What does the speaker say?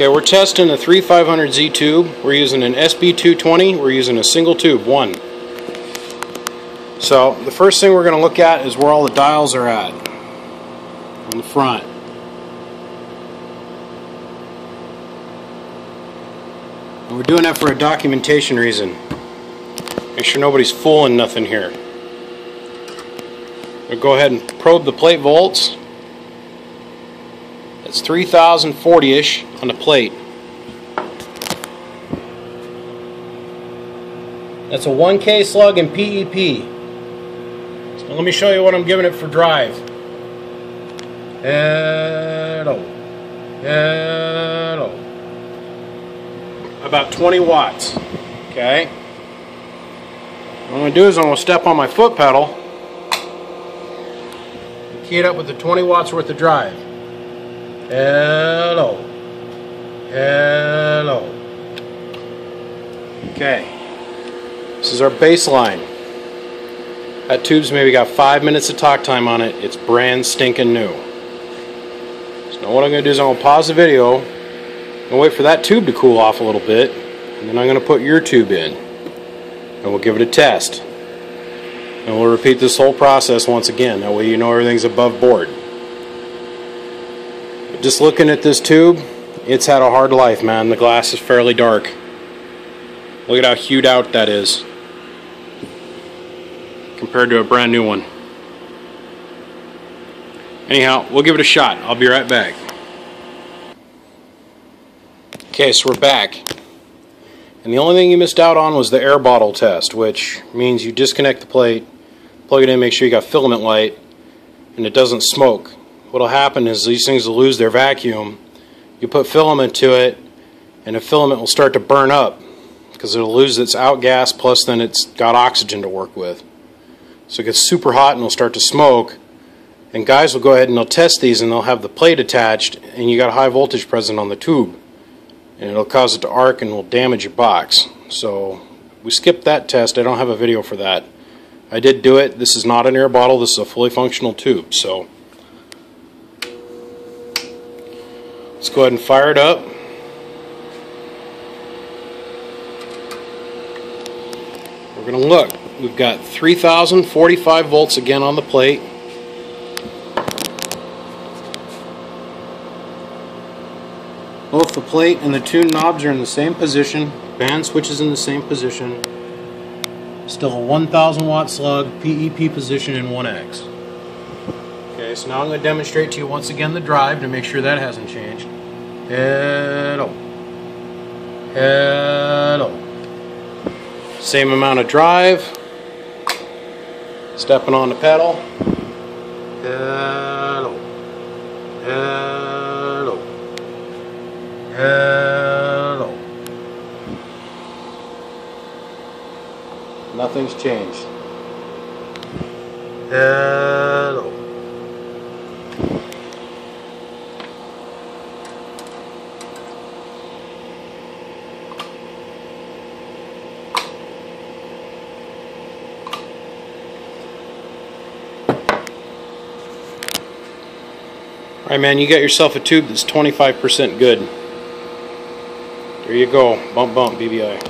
Okay, we're testing the 3500Z tube. We're using an SB220. We're using a single tube, one. So, the first thing we're going to look at is where all the dials are at on the front. And we're doing that for a documentation reason. Make sure nobody's fooling nothing here. We'll go ahead and probe the plate volts. It's 3040-ish on the plate. That's a 1K slug in PEP. So let me show you what I'm giving it for drive. Hello. Hello. About 20 watts. Okay. What I'm going to do is I'm going to step on my foot pedal key it up with the 20 watts worth of drive. Hello. Hello. Okay. This is our baseline. That tube's maybe got five minutes of talk time on it. It's brand stinking new. So now what I'm going to do is I'm going to pause the video and wait for that tube to cool off a little bit. And then I'm going to put your tube in. And we'll give it a test. And we'll repeat this whole process once again. That way you know everything's above board. Just looking at this tube, it's had a hard life, man. The glass is fairly dark. Look at how hewed out that is compared to a brand new one. Anyhow, we'll give it a shot. I'll be right back. Okay, so we're back. And the only thing you missed out on was the air bottle test, which means you disconnect the plate, plug it in, make sure you got filament light, and it doesn't smoke. What'll happen is these things will lose their vacuum. You put filament to it, and the filament will start to burn up because it'll lose its outgas, plus then it's got oxygen to work with. So it gets super hot and it'll start to smoke. And guys will go ahead and they'll test these and they'll have the plate attached, and you got a high voltage present on the tube and it'll cause it to arc and will damage your box. So we skipped that test. I don't have a video for that. I did do it. This is not an air bottle. This is a fully functional tube. So let's go ahead and fire it up. We're going to look. We've got 3045 volts again on the plate. Both the plate and the tune knobs are in the same position. Band switch is in the same position. Still a 1000 watt slug, PEP position in 1X. Okay, so now I'm going to demonstrate to you once again the drive to make sure that hasn't changed. Hello. Hello. Same amount of drive. Stepping on the pedal. Hello. Hello. Hello. Nothing's changed. Alright man, you got yourself a tube that's 25% good. There you go. Bump bump BBI.